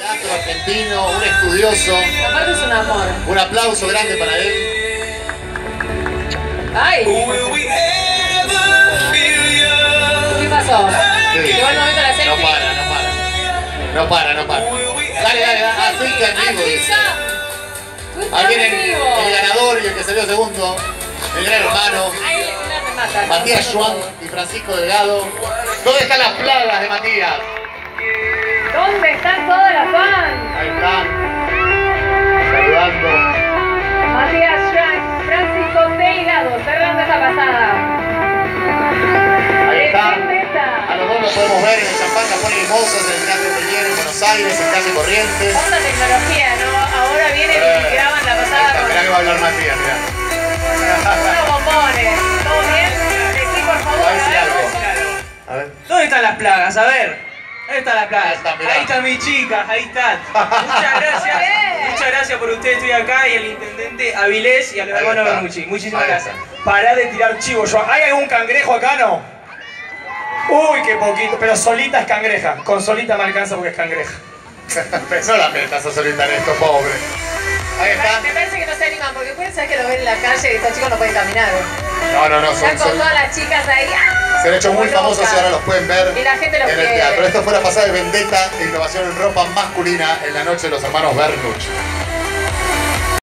teatro argentino, un estudioso. Aparte es un amor. Un aplauso grande para él. ¡Ay! ¿Qué pasó? Sí. Llegó el momento de la No para, no para. No para, no para. Dale, dale, dale. En ¡Ah, vivo, dice. Ahí viene en el, ganador y el que salió segundo. El gran hermano. Matías Schwann y Francisco Delgado. ¿Dónde están las plagas de Matías? ¿Dónde están todas las fans? Ahí están. Saludando. Matías Schwann, Francisco Delgado, cerrando esta pasada. Ahí está. ¿Dónde está? A los dos los podemos ver en el champán Capone y Mozos, en el Teatro Peñero, en Buenos Aires, en Calle Corrientes. Otra tecnología, ¿no? Ahora vienen y graban la está, pasada Esperá que va a hablar Matías, mirá. unos bombones. ¿Todo bien? Decí por favor. A ver, algo. A ver. ¿Dónde están las plagas? A ver. Ahí están las plagas. Ahí está. Ahí están mis chicas, ahí están. Muchas gracias. Muchas gracias por usted. Estoy acá y el intendente Avilés y al Ahí hermano está. Bernucci. Muchísimas Ahí gracias. está. Pará de tirar chivo, yo. ¿Hay algún cangrejo acá, no? Uy, qué poquito. Pero solita es cangreja. Con solita me alcanza porque es cangreja. No la metas a solita en esto, pobre. Ahí está. Me parece que no se animan porque pueden ser que lo ven en la calle y estos chicos no pueden caminar. No, no, no, Están son, con son- todas las chicas ahí. ¡ah! Se han hecho muy famosos y ahora los pueden ver Y la gente los en el quiere. teatro. Esto fue la pasada de Vendetta, innovación en ropa masculina en la noche de los hermanos Bernucci.